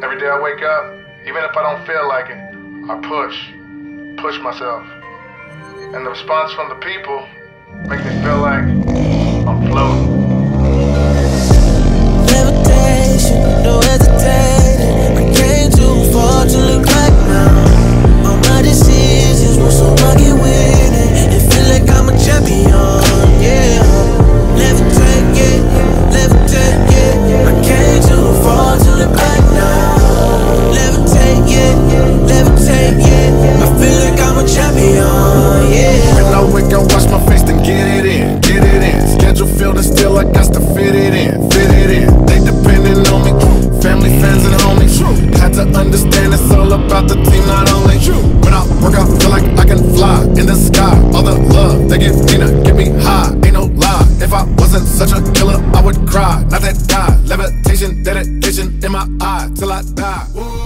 Every day I wake up, even if I don't feel like it, I push, push myself. And the response from the people make me feel like I'm yeah. When I wake up, wash my face, then get it in, get it in. Schedule filled and still I got to fit it in, fit it in. They depending on me, family, friends, and homies. Had to understand it's all about the team, not only. When I work out, feel like I can fly in the sky. All the love they give me get me high, ain't no lie. If I wasn't such a killer, I would cry. Not that die, levitation, dedication in my eye till I die. Woo.